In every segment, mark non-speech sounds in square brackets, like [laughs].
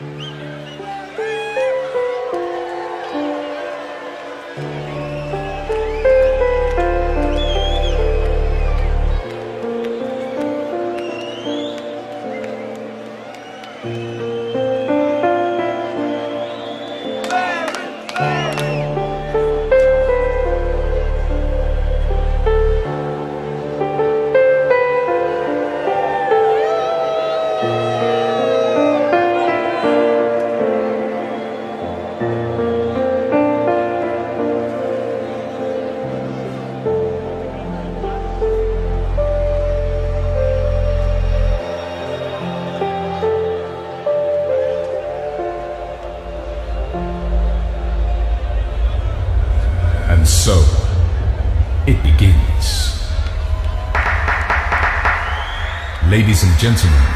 And gentlemen,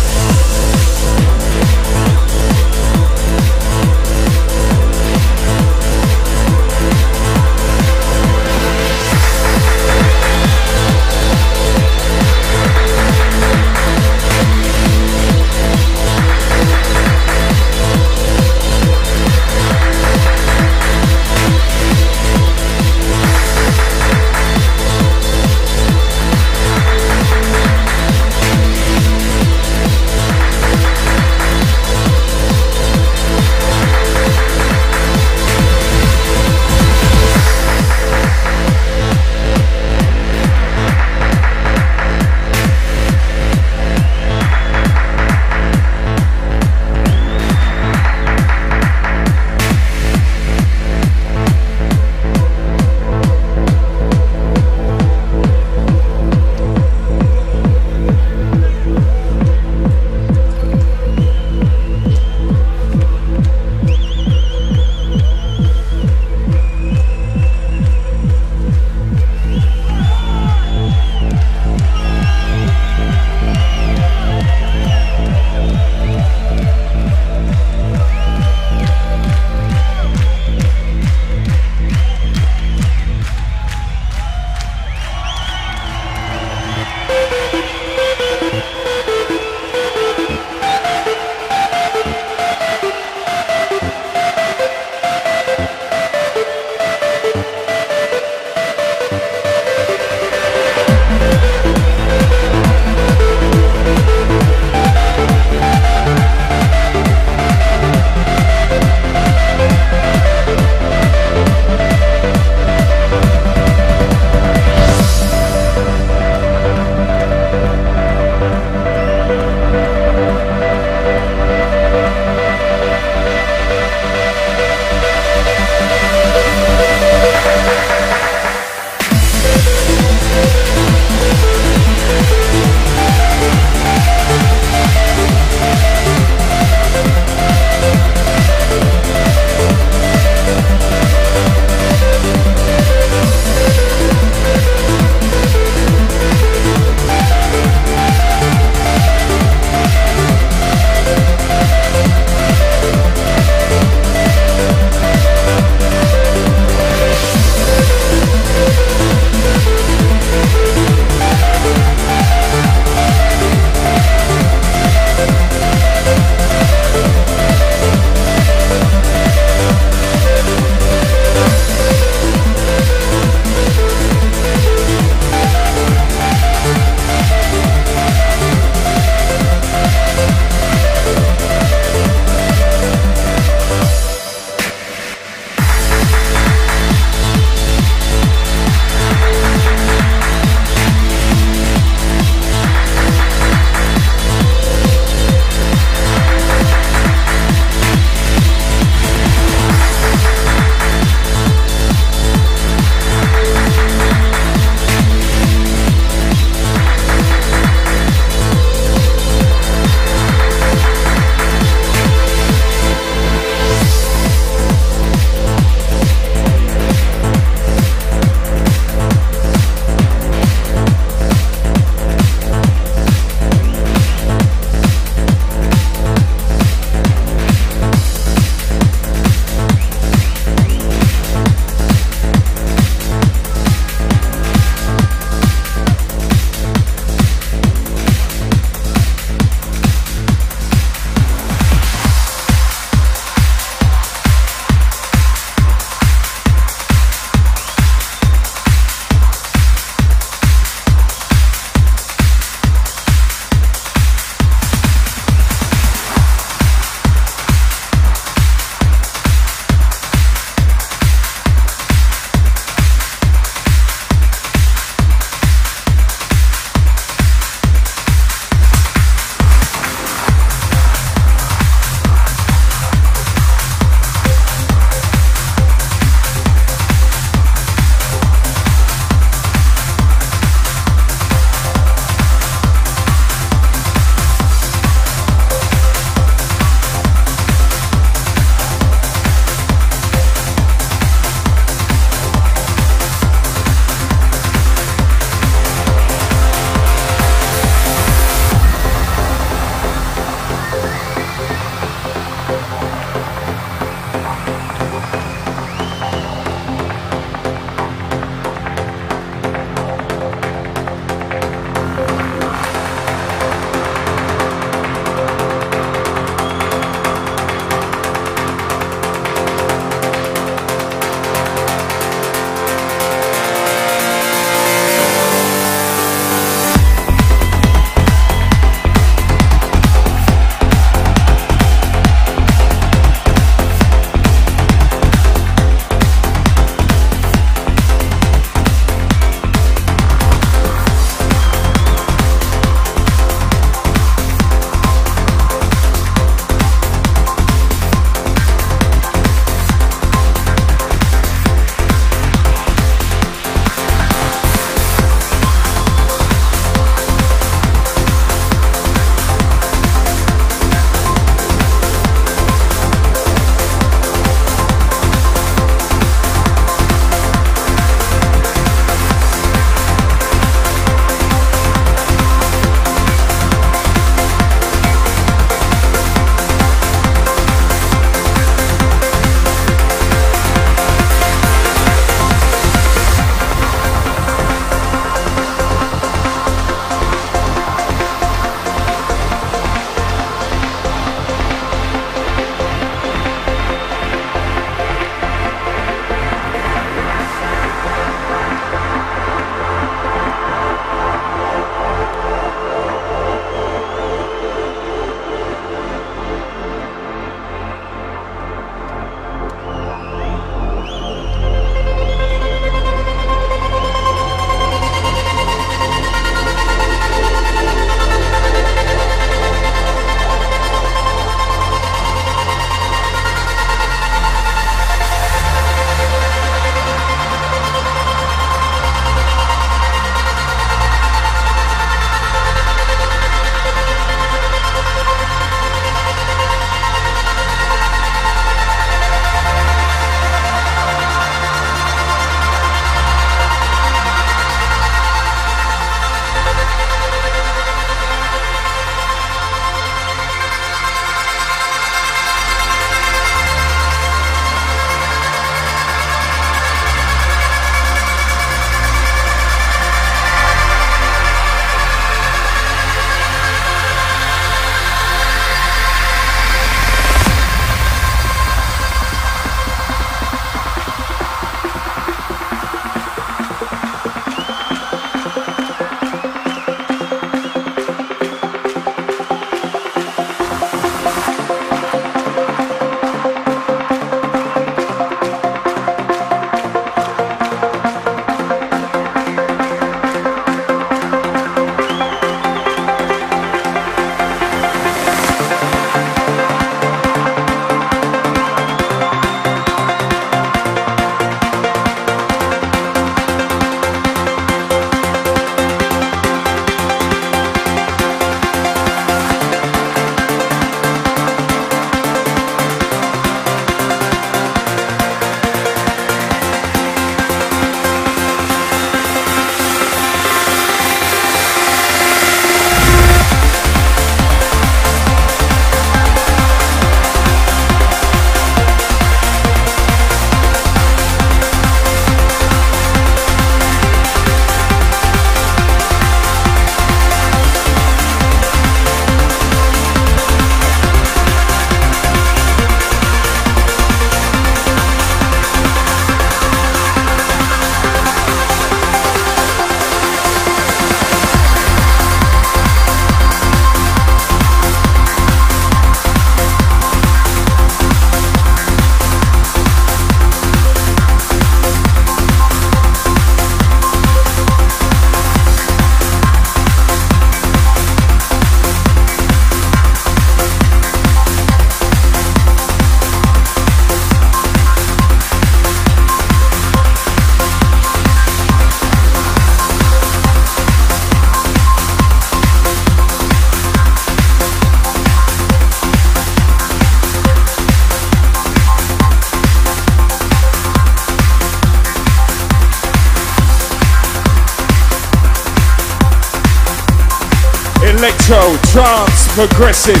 trance, progressive.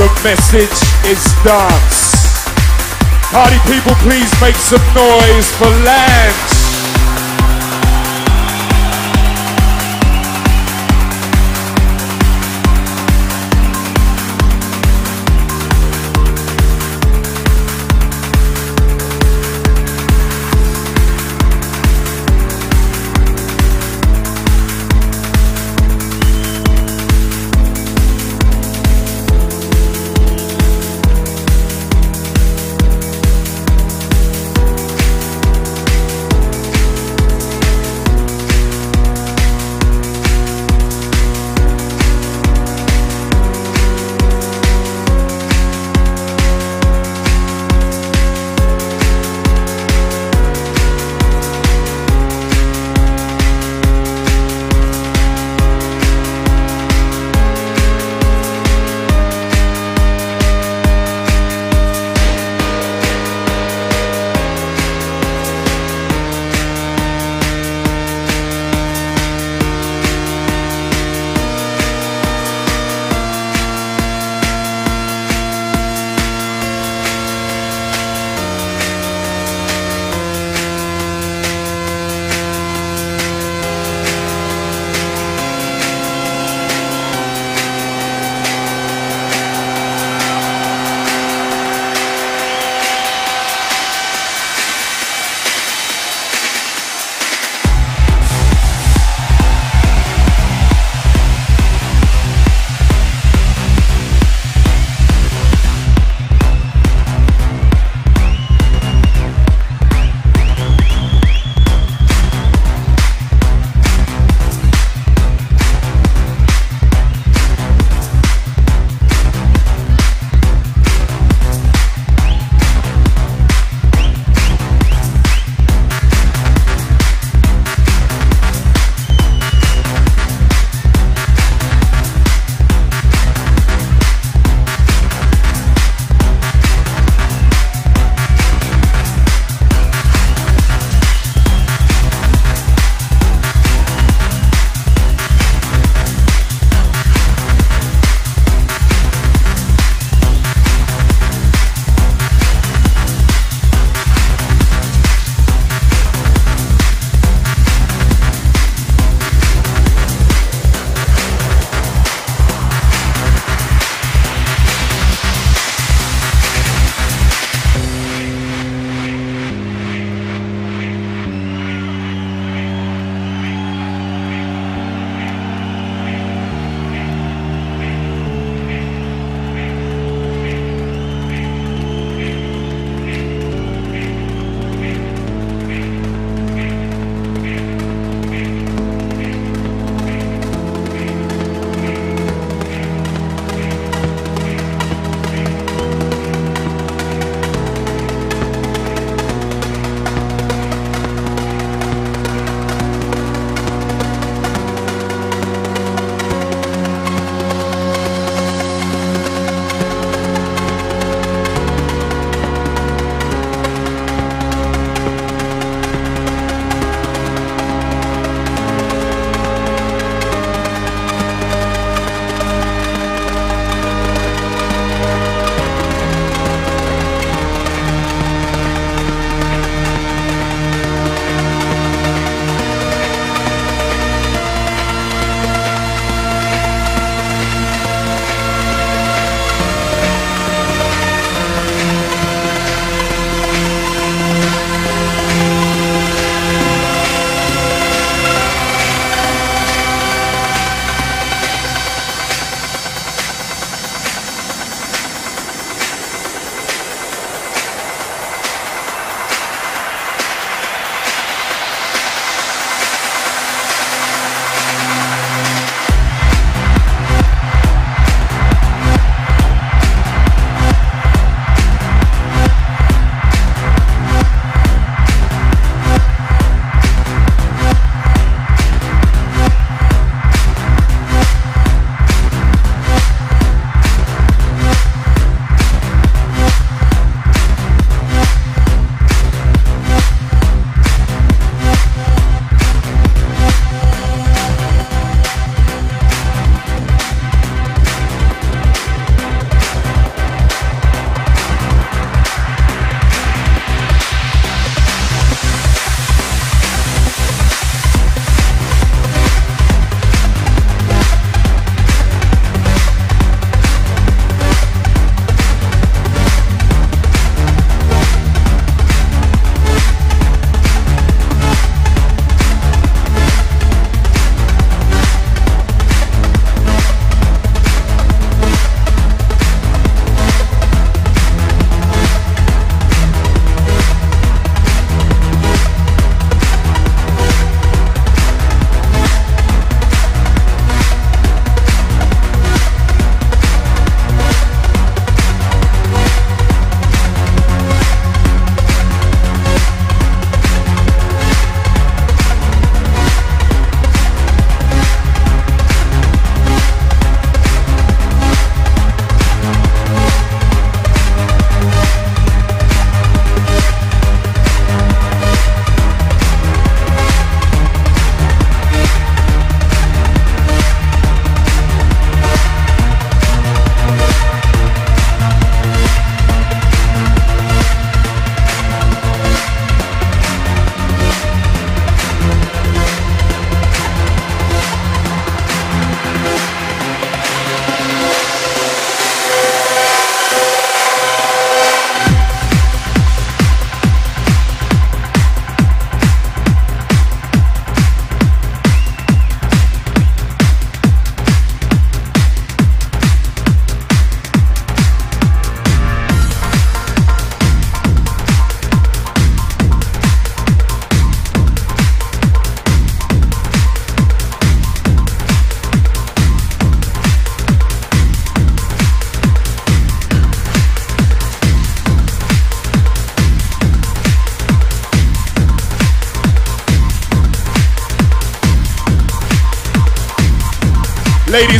The message is dance. Party people, please make some noise for Lance.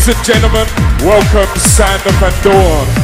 Ladies and gentlemen, welcome Sander Van Doorn.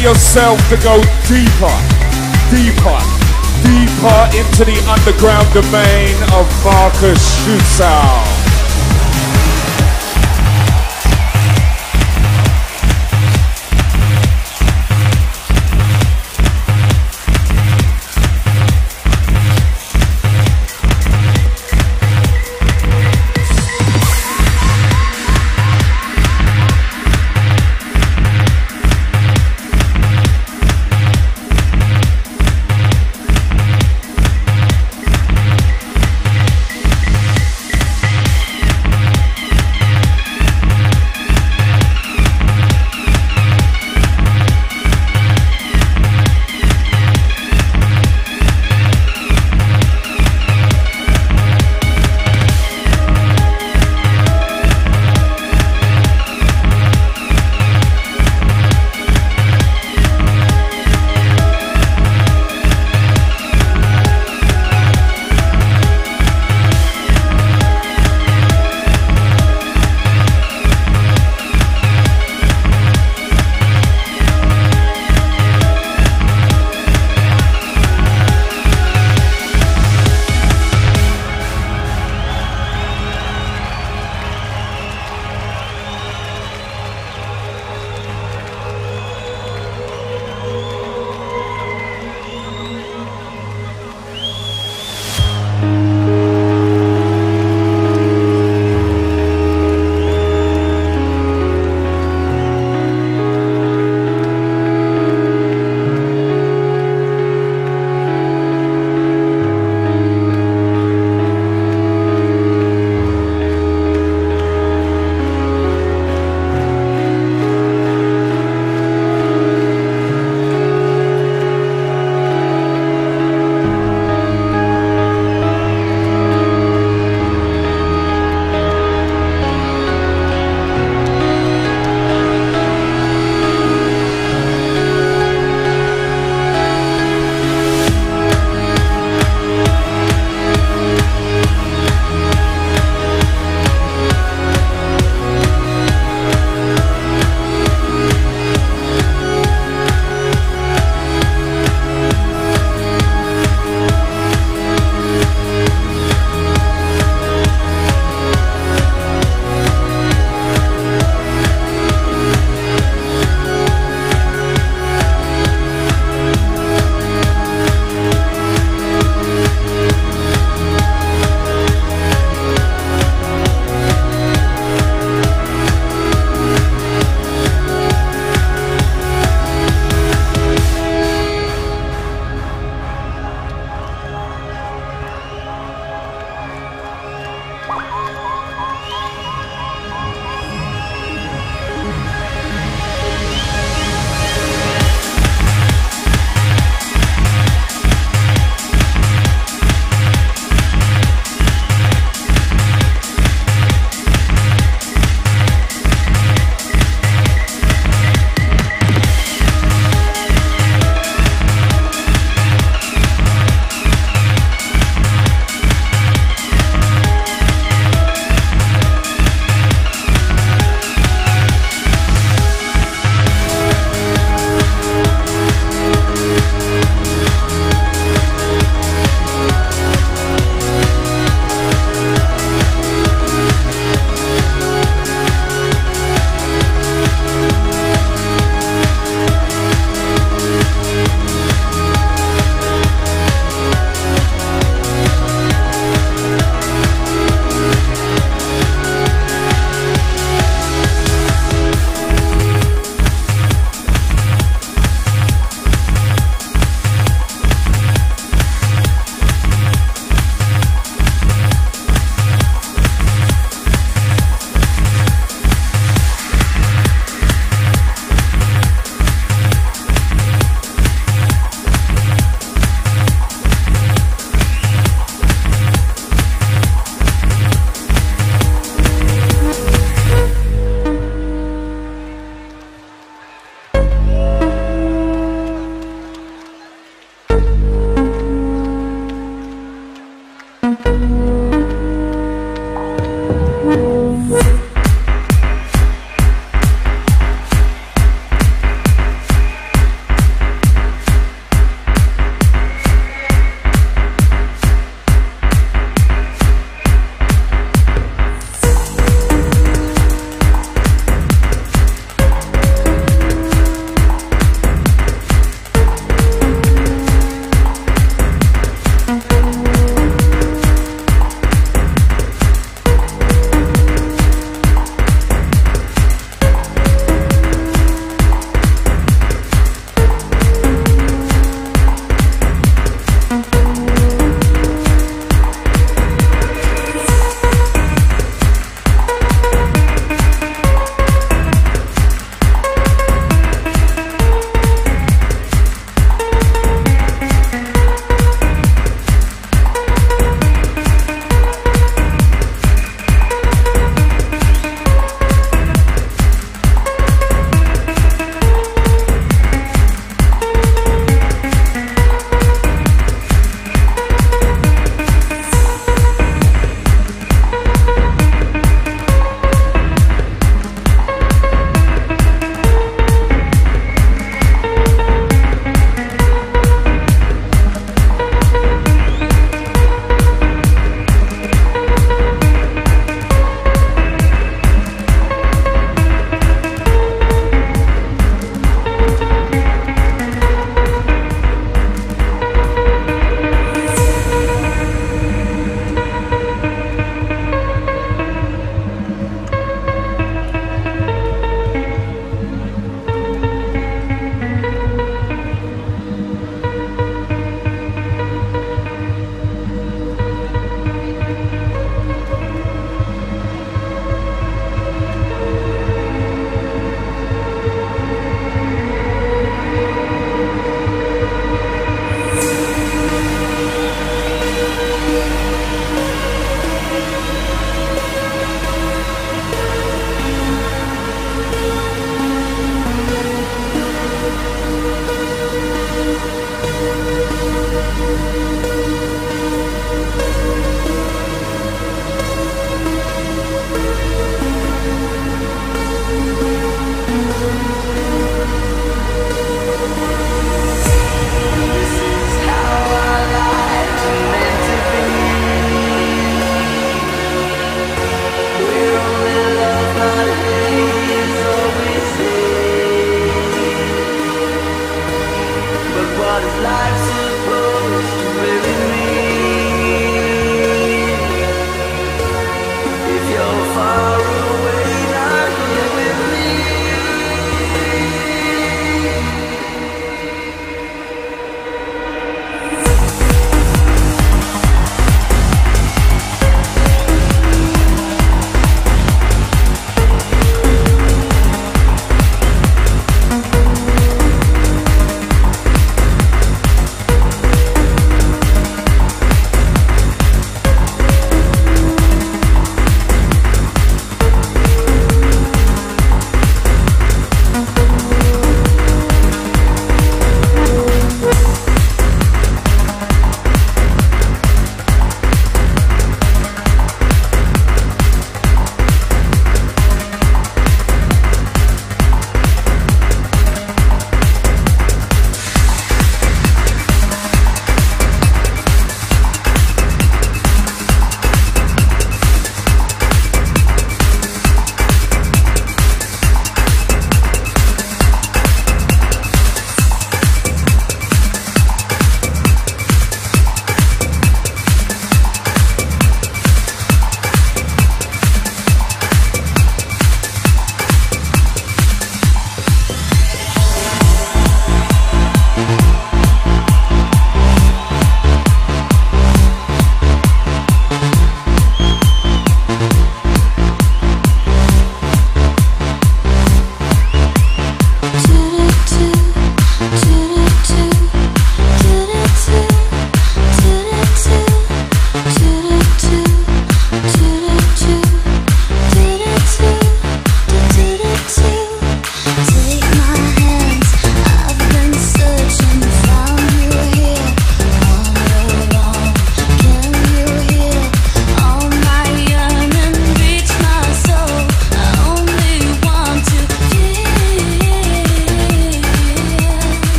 Yourself to go deeper, deeper, deeper into the underground domain of Marcus Schossow.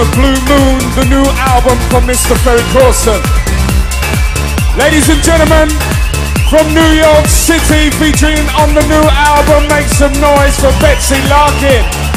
In Blue Moon, the new album from Mr. Ferry Corsten. Ladies and gentlemen, from New York City, featuring on the new album, make some noise for Betsie Larkin.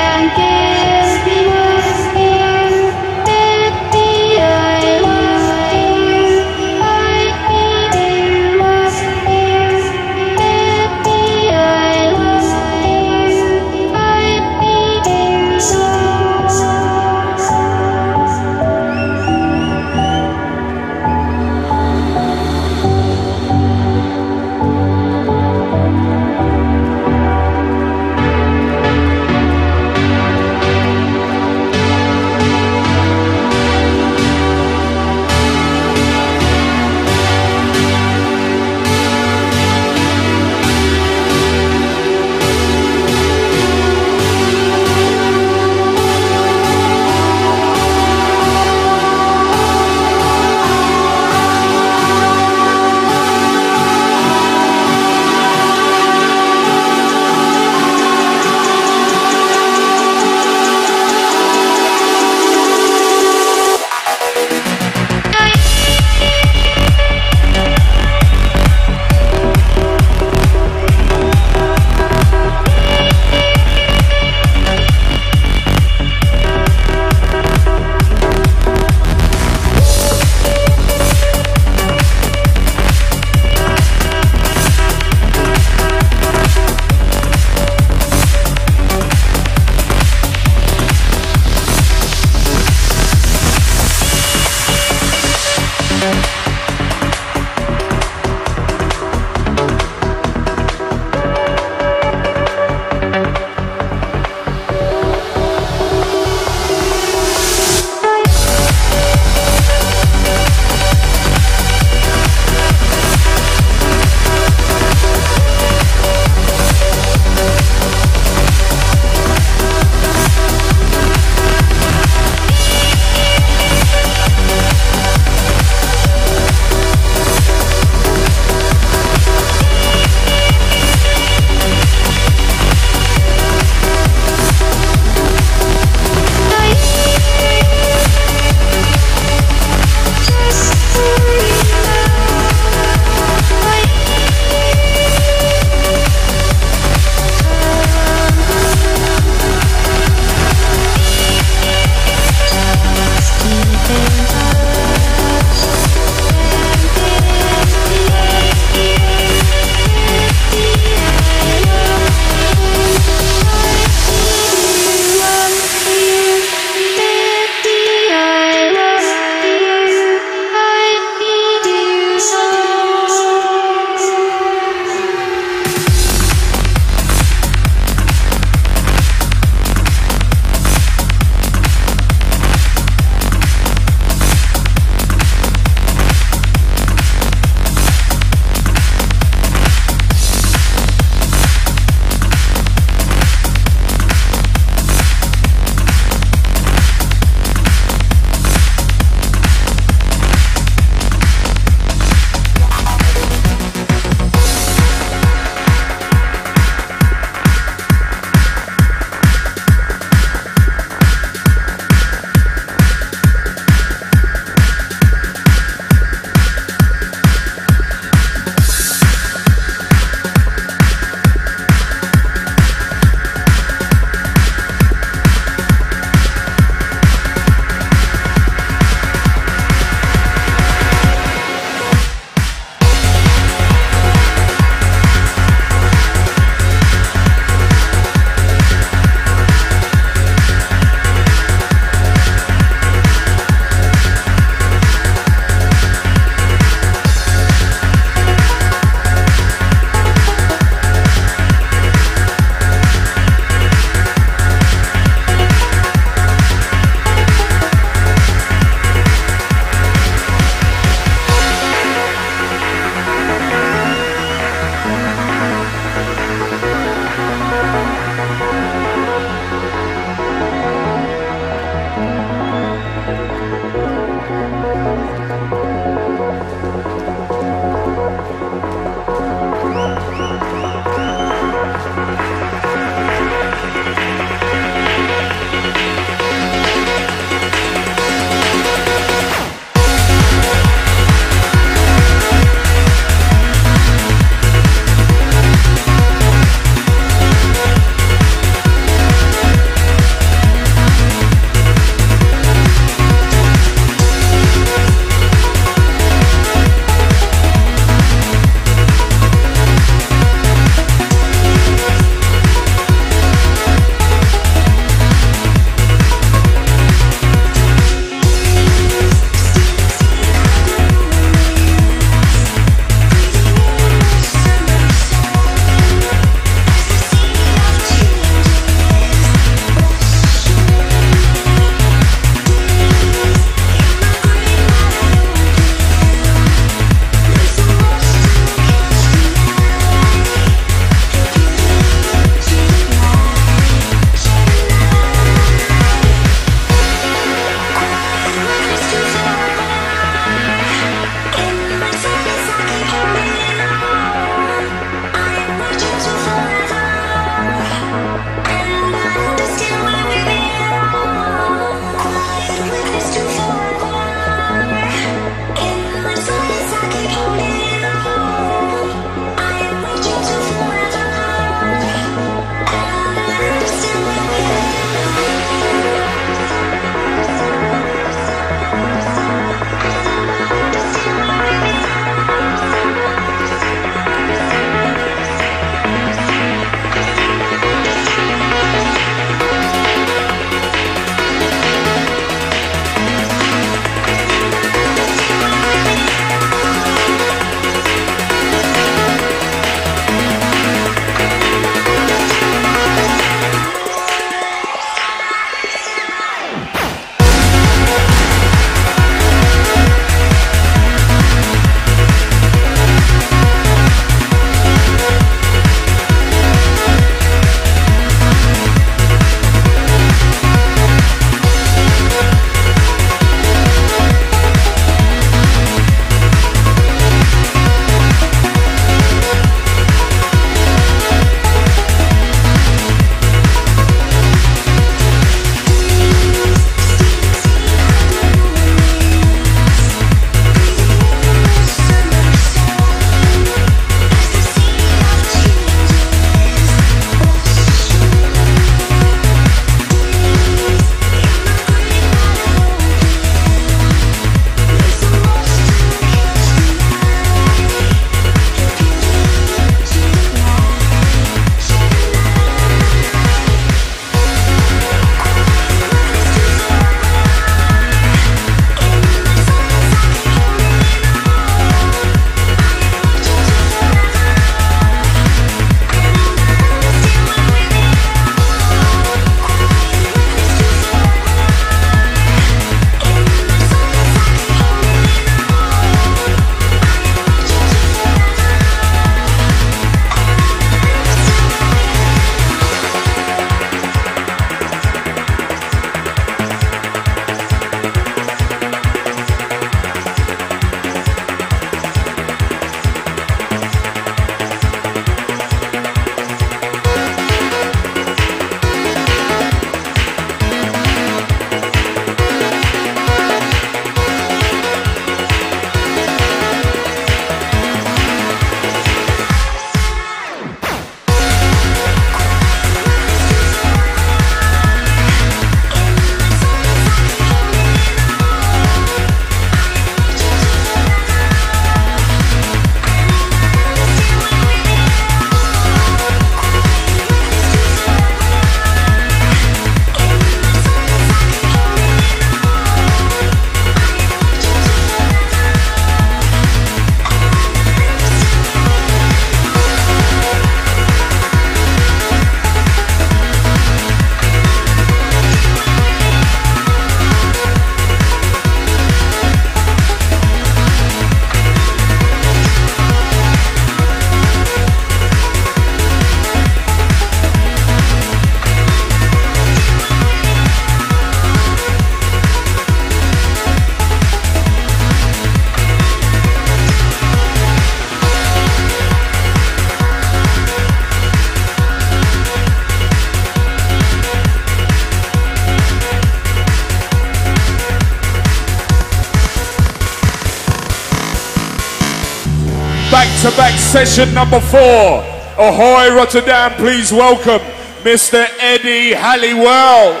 Session number four. Ahoy, Rotterdam, please welcome Mr. Eddie Halliwell.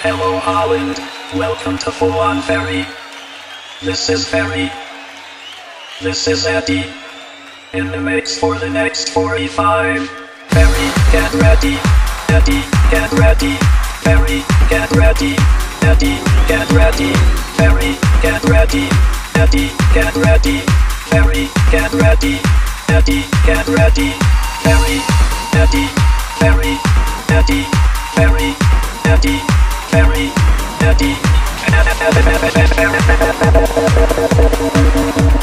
Hello, Holland. Welcome to Full On Ferry. This is Ferry. This is Eddie. In the mix for the next 45. Ferry, get ready. Eddie, get ready. Ferry, get ready. Eddie, get ready. Ferry, get ready. Eddie, get ready. Ferry, get ready. Eddie, get ready. Ferry, Eddie, Ferry, Eddie, Ferry, Eddie, Ferry, Eddie. [laughs]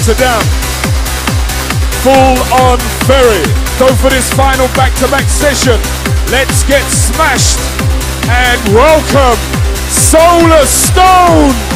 Rotterdam. Full on ferry. Go for this final back-to-back session. Let's get smashed and welcome Solarstone.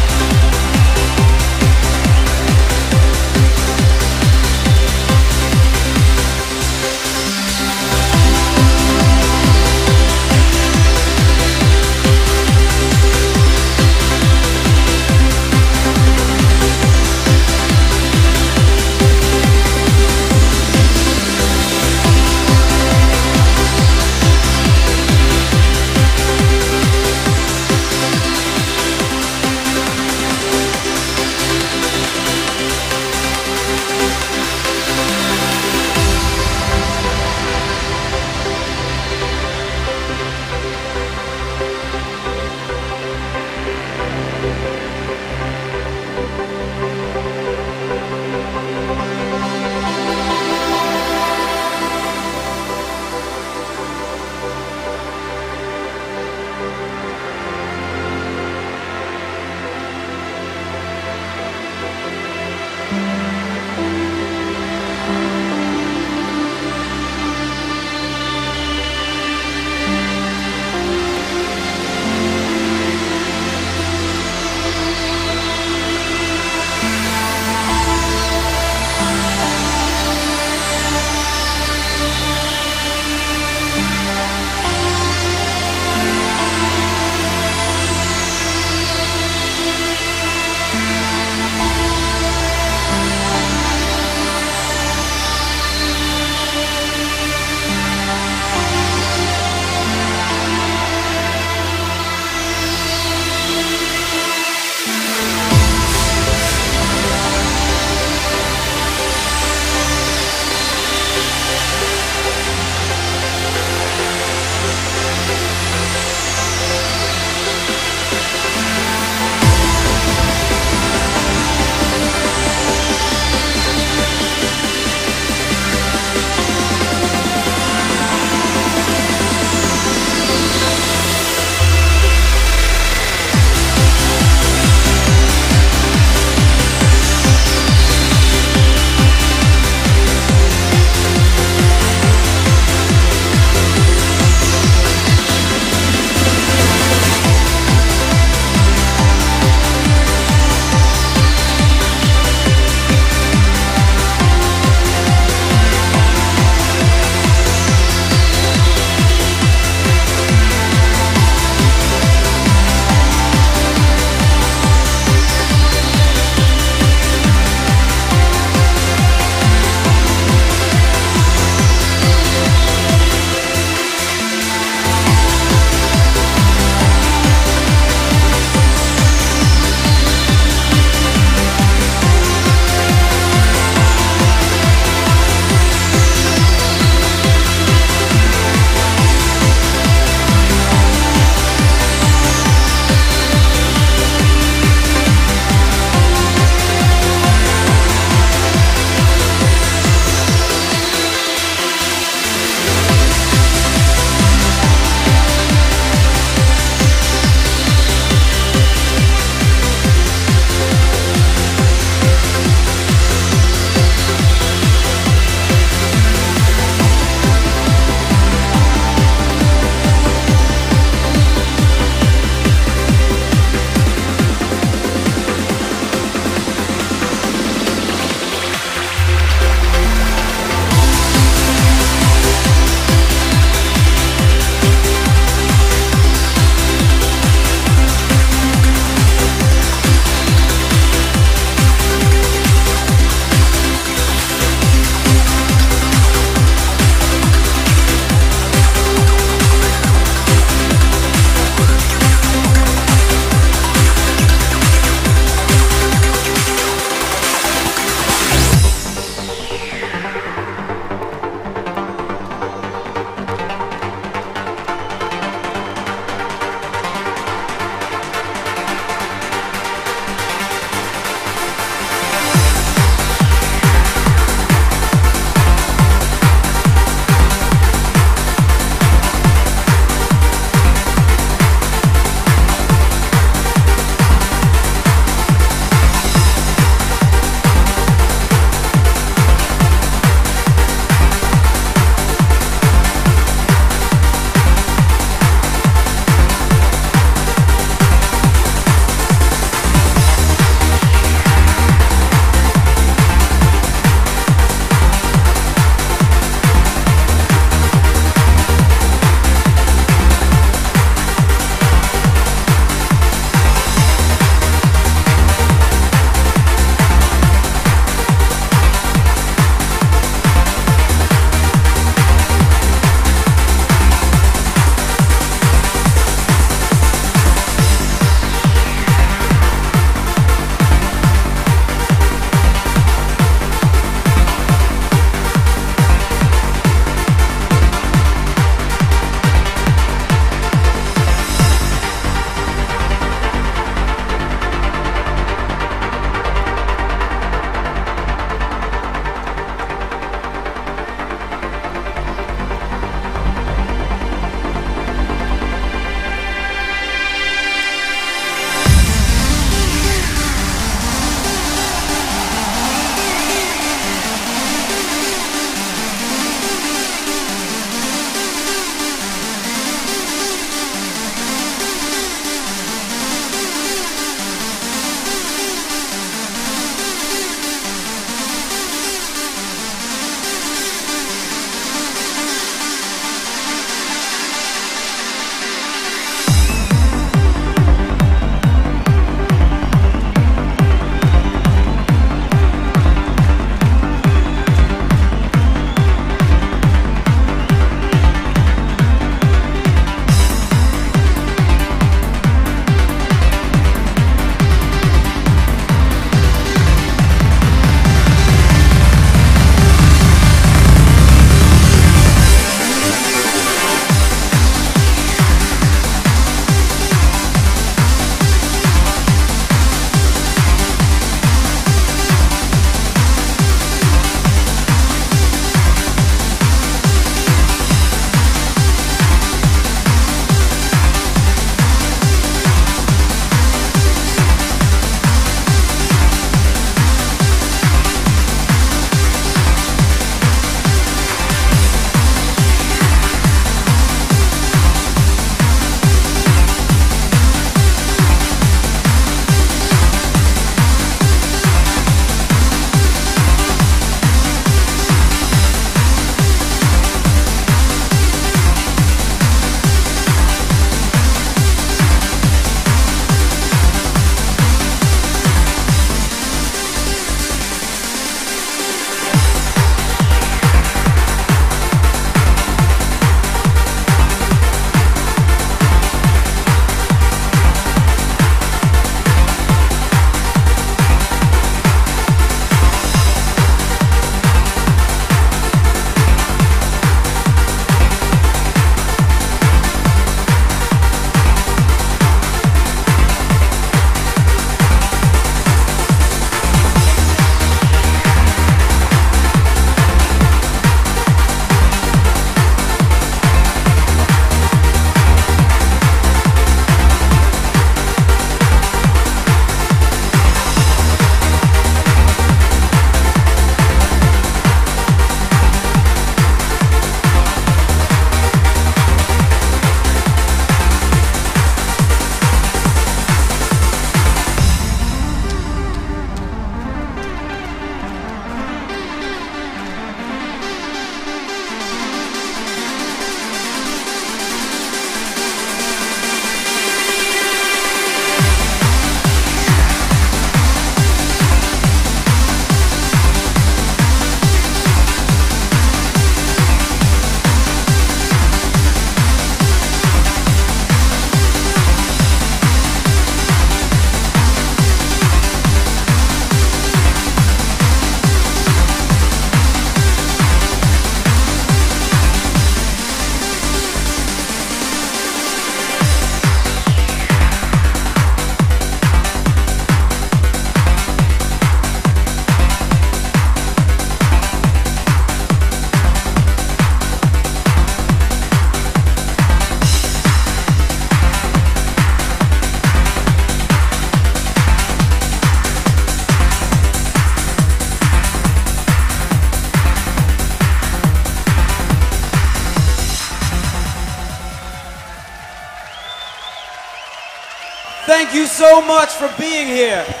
So much for being here.